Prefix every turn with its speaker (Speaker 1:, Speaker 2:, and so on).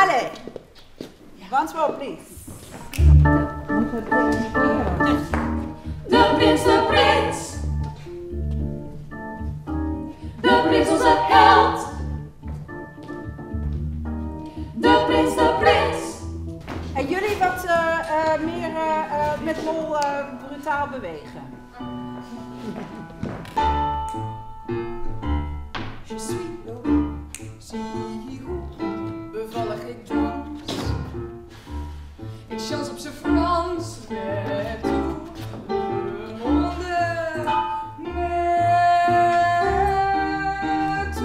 Speaker 1: Allez. Once more, please.
Speaker 2: De prins, de prins. De prins, onze held. De prins, de prins.
Speaker 1: En jullie wat eh, eh, meer eh, met lol brutaal bewegen. Je suis Chance op ze Frans met de monden. Met de